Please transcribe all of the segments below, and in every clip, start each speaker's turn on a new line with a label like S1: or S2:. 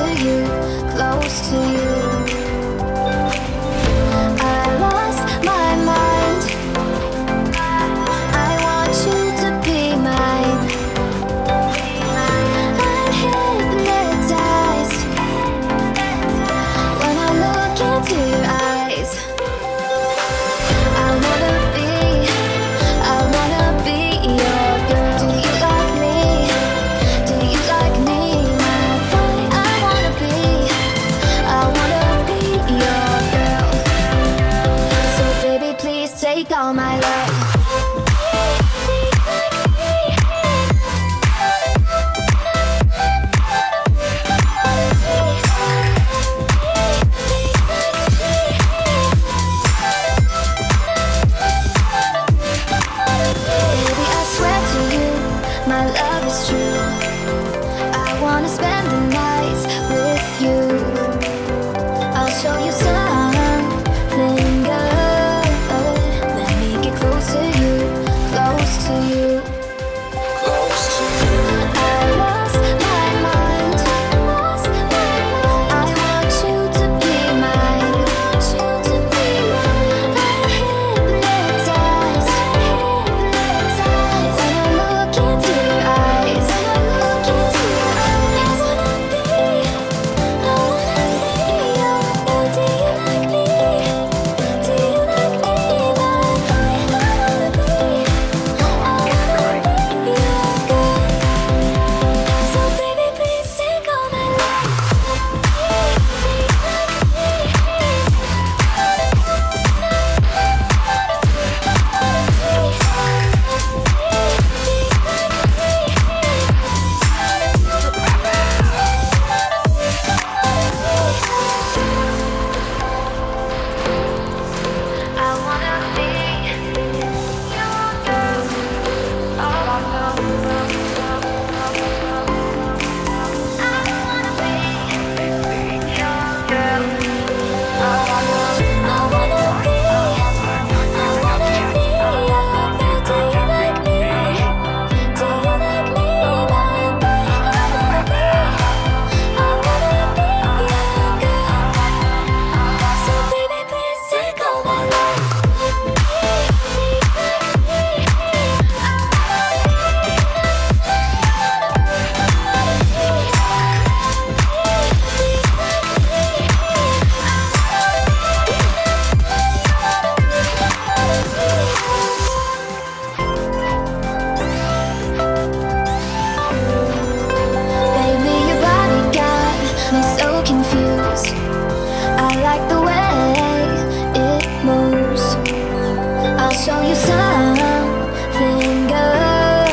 S1: to you. show you something good.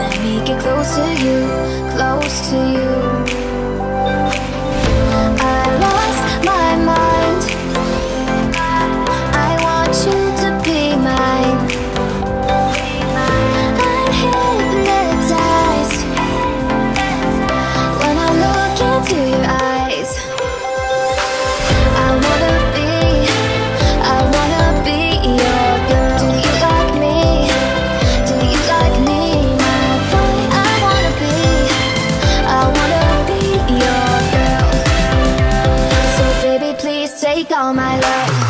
S1: Let me get close to you, close to you. all my love.